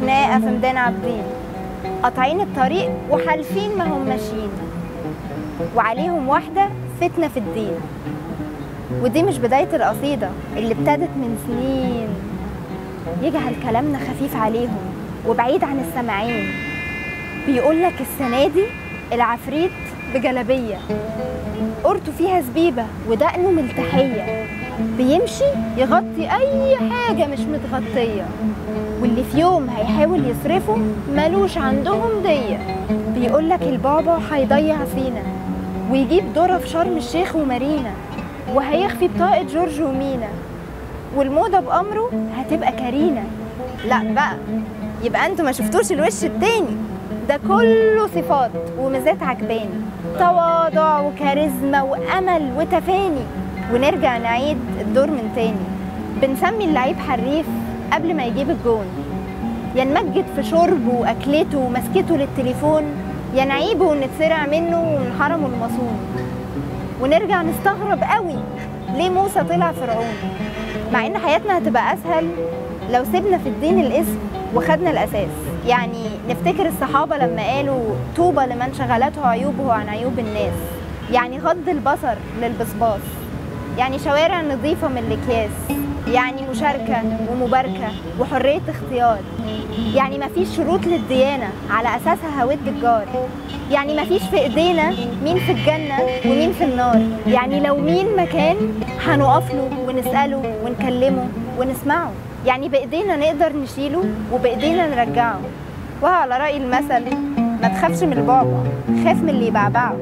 خناقة في ميدان عابدين قاطعين الطريق وحالفين ما هم ماشيين. وعليهم واحدة فتنة في الدين. ودي مش بداية القصيدة اللي ابتدت من سنين. يجعل كلامنا خفيف عليهم وبعيد عن السامعين بيقولك السنة دي العفريت بجلبية قرته فيها زبيبة ودقنه ملتحية. بيمشي يغطي أي حاجة مش متغطية. واللي في يوم هيحاول يصرفه ملوش عندهم دية. بيقولك البابا هيضيع فينا ويجيب ذرة في شرم الشيخ ومارينا وهيخفي بطاقة جورج ومينا. والموضة بأمره هتبقى كارينا. لا بقى يبقى أنتوا ما شفتوش الوش التاني. ده كله صفات وميزات عجباني. تواضع وكاريزما وأمل وتفاني. ونرجع نعيد الدور من تاني. بنسمي اللعيب حريف قبل ما يجيب الجون. يا نمجد في شربه وأكلته ومسكته للتليفون يا نعيبه ونتسرع منه ونحرمه المصون ونرجع نستغرب قوي ليه موسى طلع فرعون. مع إن حياتنا هتبقى أسهل لو سيبنا في الدين الإسم وخدنا الأساس. يعني نفتكر الصحابة لما قالوا طوبى لمن شغلته عيوبه عن عيوب الناس. يعني غض البصر للبصباص. يعني شوارع نظيفة من الأكياس يعني مشاركة ومباركة وحرية اختيار. يعني مفيش شروط للديانة على أساسها هويت الجار. يعني مفيش في إيدينا مين في الجنة ومين في النار. يعني لو مين مكان هنقف له ونسأله ونكلمه ونسمعه. يعني بإيدينا نقدر نشيله وبإيدينا نرجعه. وعلى رأي المثل ما تخافش من البعبع خاف من اللي يبعبعه.